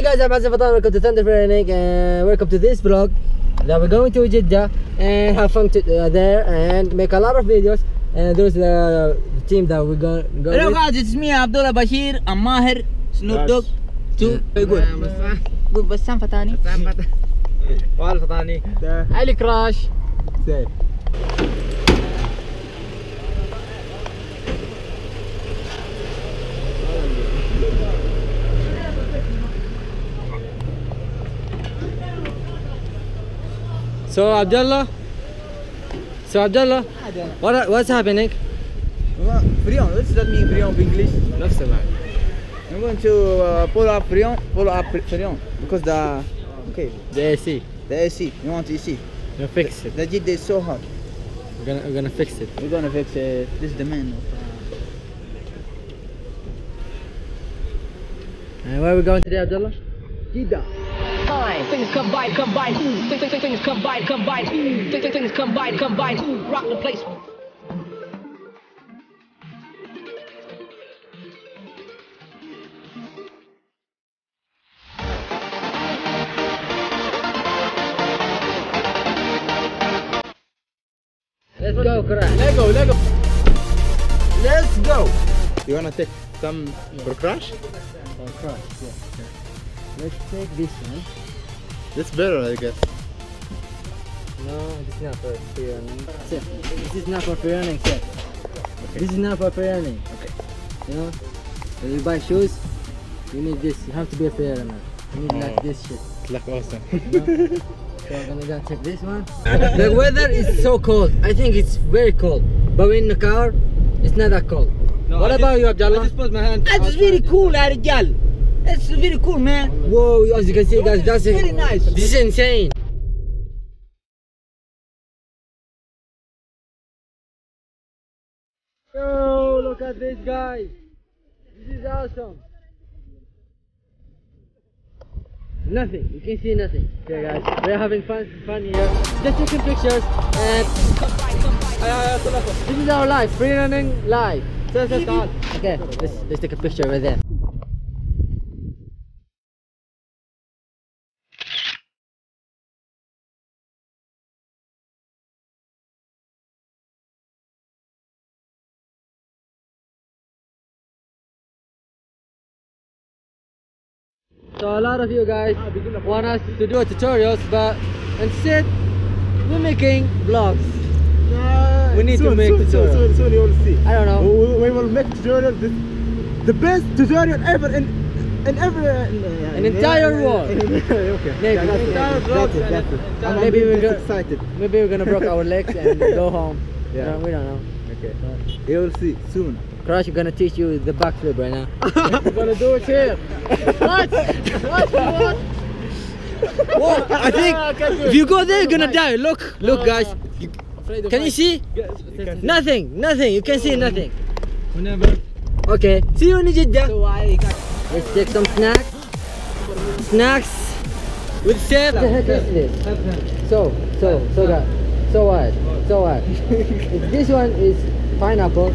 Hi guys, I'm Azza Fatan, welcome to Thunder Panic and welcome to this vlog that we're going to Jeddah and have fun to, uh, there and make a lot of videos and there's the, uh, team that we're going to go Hello with. guys, it's me Abdullah Bashir, I'm Maher, Snoop Dogg, to yeah. good. Good Bassam Fatani. Bassam Fatani. Fatani. Ali Crash. Safe. So Abdullah. So Abdullah, what what's happening? فريون what does that mean فريون بانجلش نفس الوقت. I'm going to uh, pull up فريون pull up فريون because the okay The AC. the AC you want AC We're gonna fix it. the Jeddah is so hot We're gonna we're gonna fix it. we're gonna fix it this is the man of, And where are we going today, Abdullah? uh, Jeddah Fine. Things combine, combine. Things, things, things combine, combine, ooh. Things, things combine, combine. Rock the place. Let's go, Crash. Lego Lego let's go you wanna take some for crash Oh, Crash, yeah. Let's take this one. It's better, I guess. No, this is not for free running. This is not for free running, okay. This is not for free running. Okay. You know, when you buy shoes, you need this. You have to be a free runner. You need oh. like this shit. It's like awesome. So I'm gonna go check this one. the weather is so cold. I think it's very cold. But in the car, it's not that cold. No, what I about just, you, Abdullah? I just put my hand. That's very cool, Arjal. That's very cool, man. Whoa, as you can see, guys, that's Very nice. This is insane. Yo, look at this, guys. This is awesome. Nothing. You can see nothing. Okay, guys, we're having fun, fun here. Just taking pictures, and this is our life, free running live. Okay, let's let's take a picture right there. So a lot of you guys want us to do tutorials, but instead we're making vlogs. We need to make soon, soon, tutorials. soon, soon you will see I don't know. we, we will make tutorial this, the best tutorial ever in in every uh, in, uh, An entire uh, world. Uh, okay Maybe. Yeah, that's Entire that's it, that's it. I'm Maybe we're bit go- excited Maybe we're gonna break our legs and go home. Yeah. Yeah. we don't know. okay you will see soon Crash, we're gonna teach you the backflip right now. we're gonna do it here. what? What? What? Whoa, I think if you go there, you're gonna die. Look, look, guys. You- can you see? Nothing, nothing. You can see oh, nothing. Whenever. Okay, see you in Jeddah. Let's take some snacks. Snacks with Seth. What the heck is this? So, so, so that. So what? So what? this one is pineapple,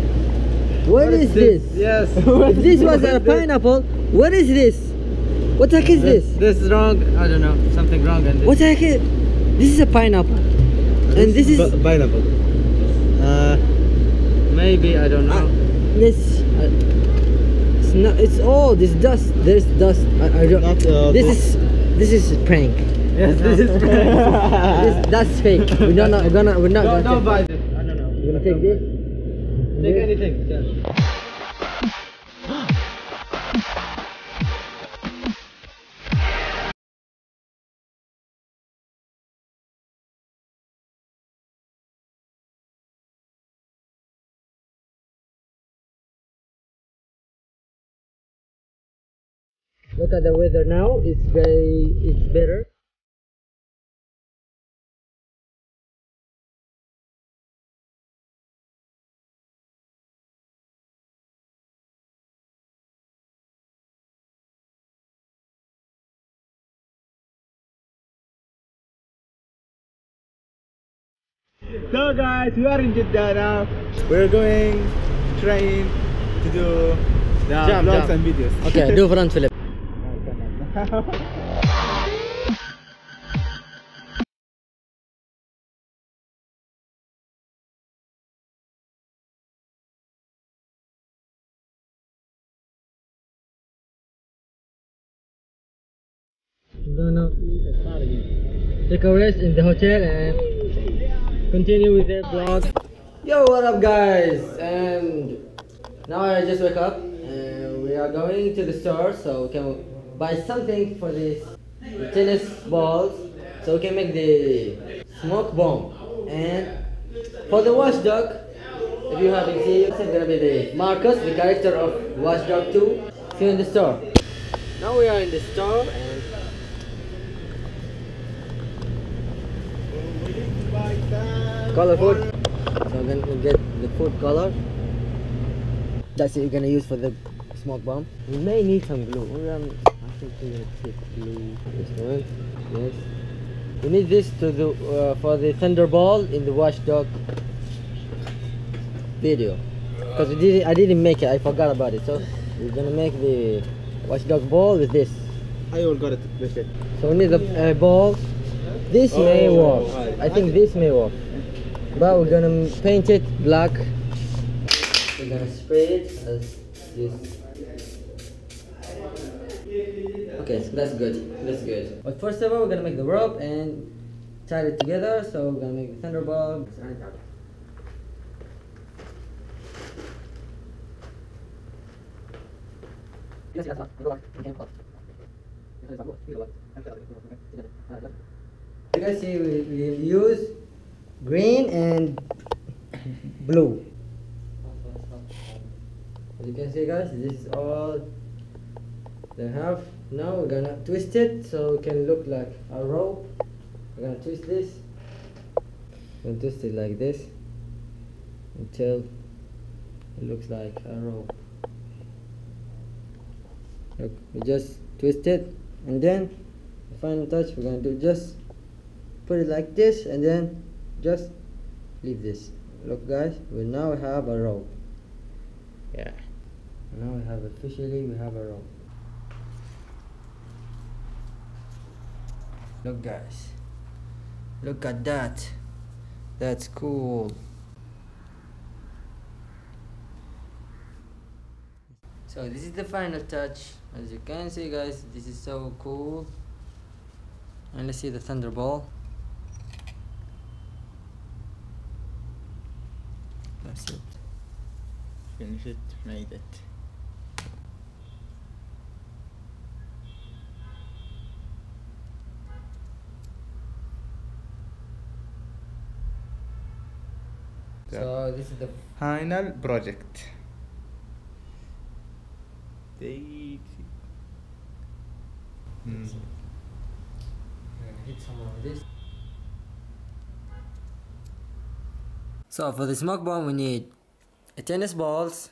what is this? yes If this was a pineapple, what is this? What the heck is this? this is wrong I don't know something wrong and What the heck is This is a pineapple. And this is pineapple uh maybe I don't know this. Uh, it's not. It's all this dust. There's dust. I, I don't. Not, uh, this is this is a prank. yes this is this, that's fake. We're not, not gonna. We're not don't, gonna. don't buy this I don't know we're gonna take this. Take anything. Look at the weather now. It's very. It's better. So guys, we are in Jeddah now. We're going train to do the Jump, vlogs jump. and videos. Okay, do front flip. I'm gonna take a rest in the hotel and continue with the vlog. Yo, what up, guys? And now I just wake up and we are going to the store so we can buy something for this tennis balls so we can make the smoke bomb. And for the watchdog, if you haven't seen, it's gonna be the Marcus, the character of Watchdog 2. See you in the store. Now we are in the store and color food. So I'm gonna get the food color. That's what you're gonna use for the smoke bomb. We may need some glue. Or, um, I think we're gonna take glue. This one. Yes. We need this to do uh, for the thunderball in the watchdog video. Because didn't, I didn't make it. I forgot about it. So we're gonna make the watchdog ball with this. I will got it. So we need the uh, ball. This may Oh, work. right. I think this may work. But we're gonna paint it black. We're gonna spray it as this. Okay, that's good. That's good. But first of all, we're gonna make the rope and tie it together. So we're gonna make the thunderball. You guys see, we, we use green and blue. As you can see, guys, this is all they have. Now we're gonna twist it so it can look like a rope. We're gonna twist this. Gonna twist it like this until it looks like a rope. Look, we just twist it and then the final touch we're gonna do just put it like this and then just leave this. Look guys we now have a rope. Yeah. Now we have officially we have a rope. Look guys. Look at that. That's cool. So this is the final touch. As you can see guys this is so cool. And let's see the thunderball that's it Finish it, made it. so this is the Final project. They. I'm hit someone with this so for the smoke bomb we need a tennis balls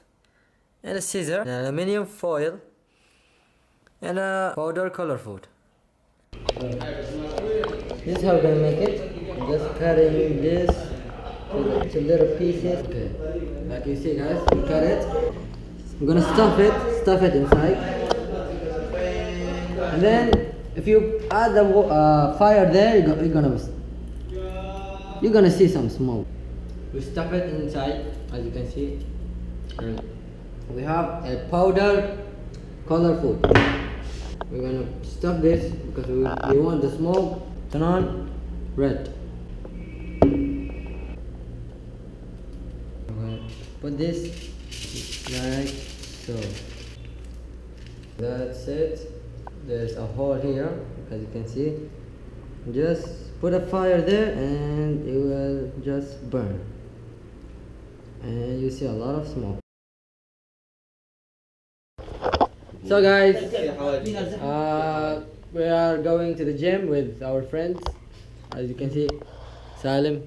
and a scissor an aluminium foil and a powder color food. This is how gonna make it. Just cutting this to little pieces. Okay. Like you see guys we cut it. I'm gonna stuff it stuff it inside. And then if you add the uh, fire there you're gonna you're gonna see some smoke we stuff it inside as you can see. We have a powder color food. We're gonna stuff this because we, we want the smoke turn red. We're gonna put this like so. That's it. There's a hole here as you can see. Just put a fire there and it will just burn and you see a lot of smoke. So guys uh, we are going to the gym with our friends. As you can see Salim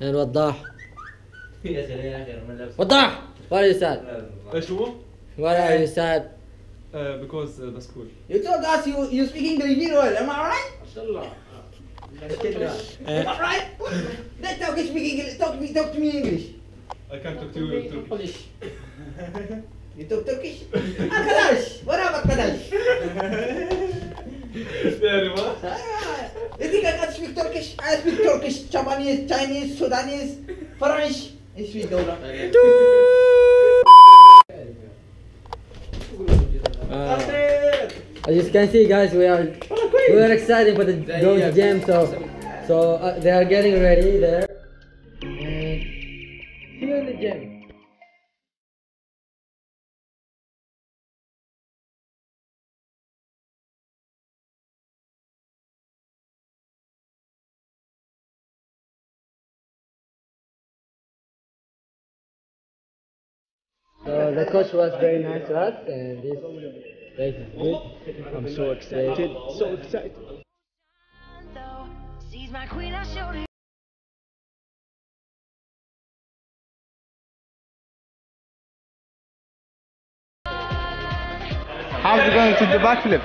and Waddah. Waddah what are you sad uh, what are you sad uh, because uh, that's cool you told us you you speak English very well am I right? Am I right? Uh, Let's talk, speak English. Talk, talk to me in English. I can't talk to you in Turkish. You talk Turkish? Ah, arkadaş, what about arkadaş? Ah, you think I can speak Turkish? I speak Turkish, Japanese, Chinese, Sudanese, French. I speak all of them. As you can see, guys, we are oh, we are excited for the going to gym. So so uh, they are getting ready there. So the coach was very nice to us, and this place is good. I'm so excited. So excited. She's my queen, I showed her. How's it going to the backflip?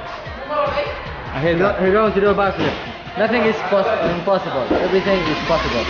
He's go- he's going to do a backflip. Nothing is impossible. Everything is possible.